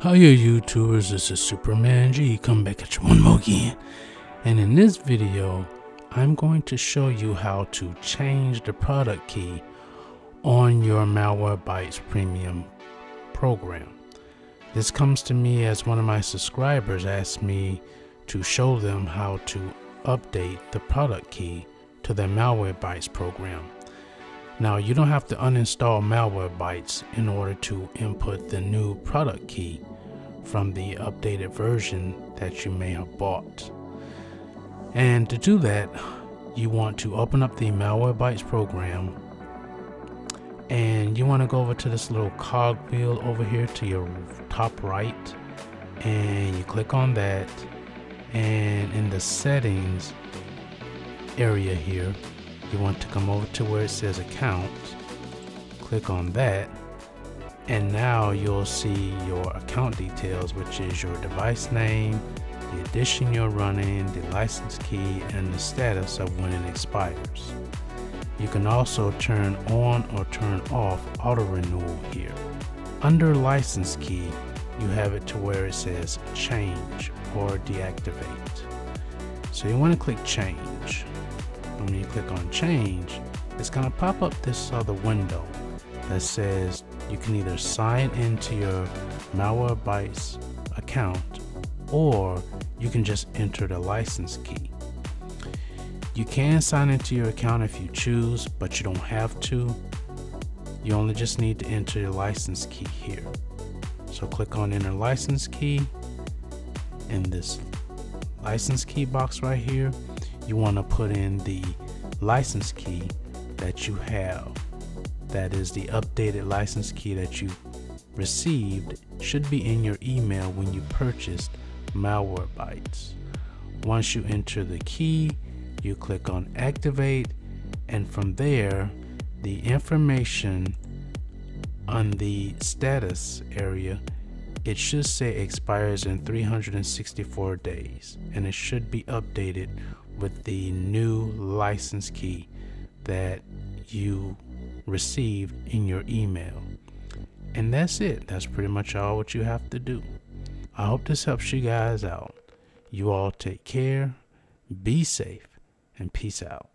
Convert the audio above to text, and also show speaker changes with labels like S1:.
S1: Hi, YouTubers, this is SupraManG, come back at you one more again. And in this video, I'm going to show you how to change the product key on your Malwarebytes Premium program. This comes to me as one of my subscribers asked me to show them how to update the product key to their Malwarebytes program. Now you don't have to uninstall Malwarebytes in order to input the new product key from the updated version that you may have bought. And to do that, you want to open up the Malwarebytes program and you want to go over to this little cog wheel over here to your top right and you click on that and in the settings area here you want to come over to where it says account click on that and now you'll see your account details which is your device name the edition you're running the license key and the status of when it expires. You can also turn on or turn off auto renewal here. Under license key you have it to where it says change or deactivate. So you want to click change when you click on change, it's going to pop up this other window that says you can either sign into your Malwarebytes account or you can just enter the license key. You can sign into your account if you choose, but you don't have to. You only just need to enter your license key here. So click on enter license key in this license key box right here you want to put in the license key that you have. That is the updated license key that you received should be in your email when you purchased Malwarebytes. Once you enter the key, you click on activate and from there the information on the status area it should say expires in 364 days and it should be updated with the new license key that you received in your email. And that's it. That's pretty much all what you have to do. I hope this helps you guys out. You all take care, be safe, and peace out.